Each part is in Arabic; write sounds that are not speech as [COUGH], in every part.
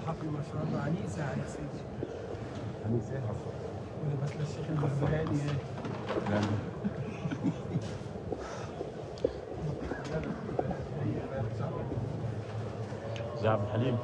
خميسة على سيدي. خميسة ولا بس الشيخ البربهاني زي [LAUGHS] عبد الحليم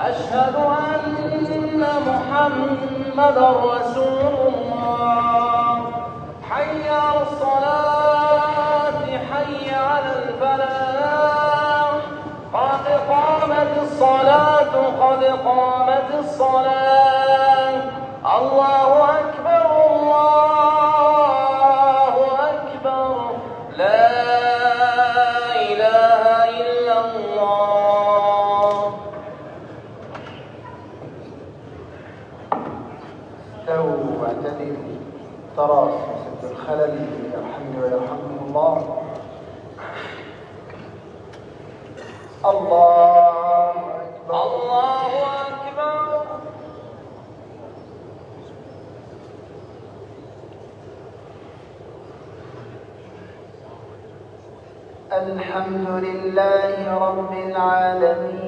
أشهد أن محمدا رسول الله. حي على الصلاة حي على الفلاح. قد قامت الصلاة قد قامت الصلاة. الله أكبر. استووا واعتدلوا. تراصوا سد الخلل يرحمني ويرحمكم الله. الله أكبر. الله أكبر. الحمد لله رب العالمين.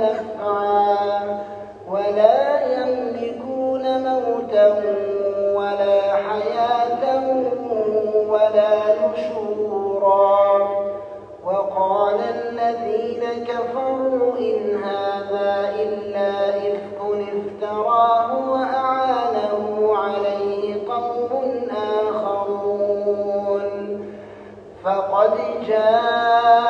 نفعا ولا يملكون موتا ولا حياة ولا نشورا. وقال الذين كفروا إن هذا إلا إفك افتراه وأعانه عليه قوم آخرون. فقد جاءوا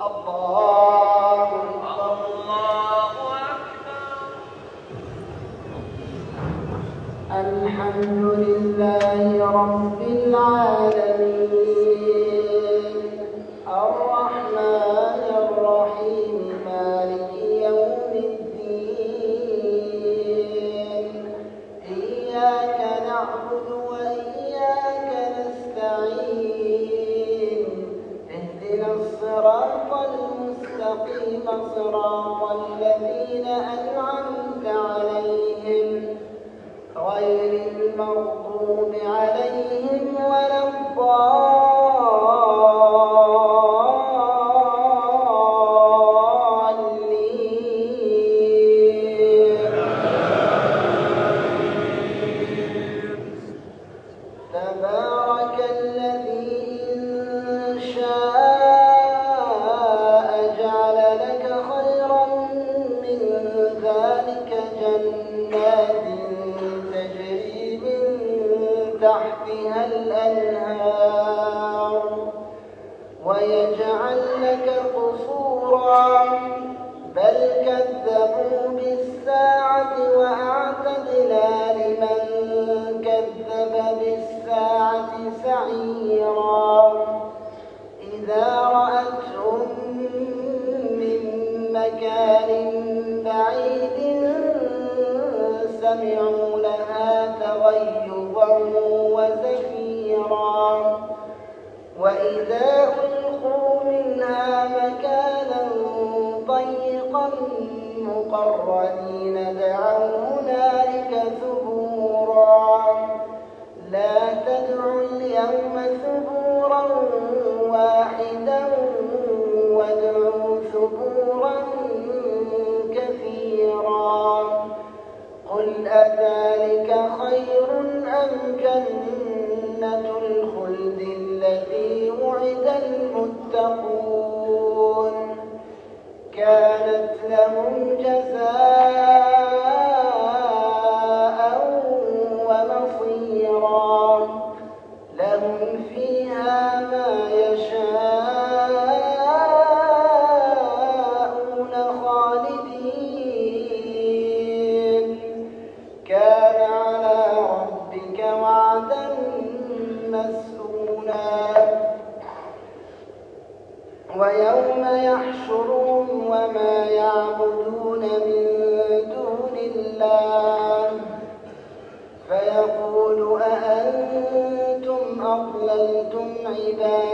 الله الحمد واستقم مكان بعيد سمعوا لها تغيظا وزفيرا. وإذا ألقوا منها مكانا ضيقا مقرنين دعوا هنالك ثبورا. لا تدعوا اليوم ثبورا واحدا وادعوا ثبورا. ada وعدا مسئولا ويوم يحشرهم وما يعبدون من دون الله. فيقول أأنتم أضللتم عبادي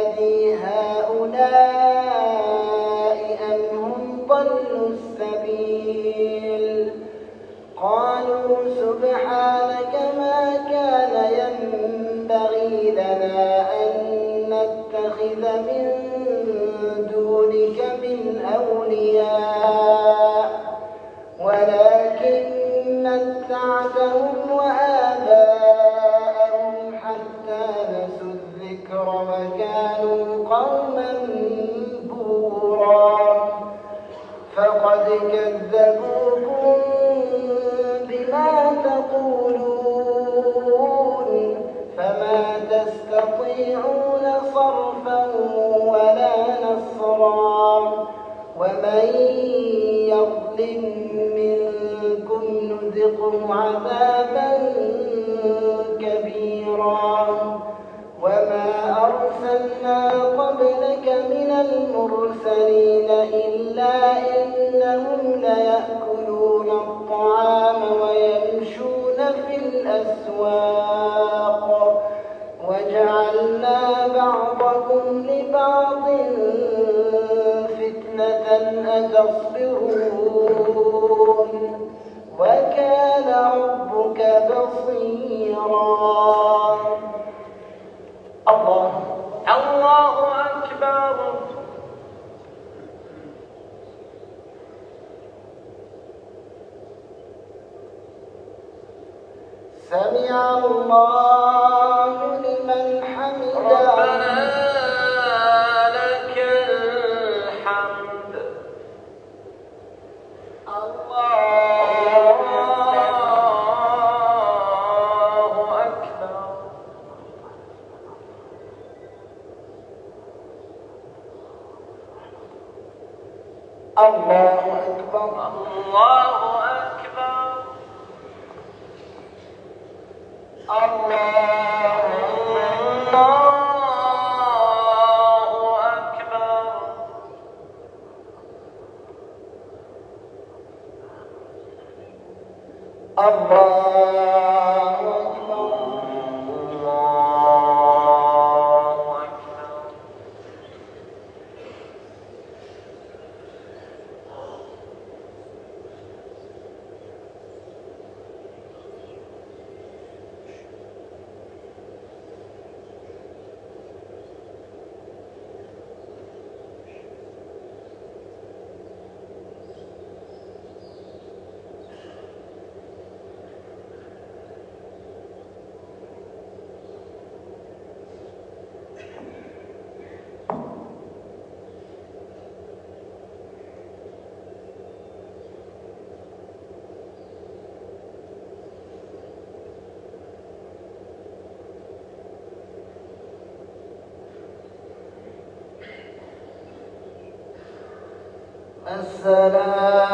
صرفا ولا نصرا ومن يظلم منكم نذقه عذابا كبيرا وما أرسلنا قبلك من المرسلين إلا إنهم ليأكلون الطعام ويمشون في الأسواق. وجعلنا بعضكم لبعض فتنة أتصبرون وكان ربك بصيرا. الله. الله أكبر. سمع الله الله الله السلام.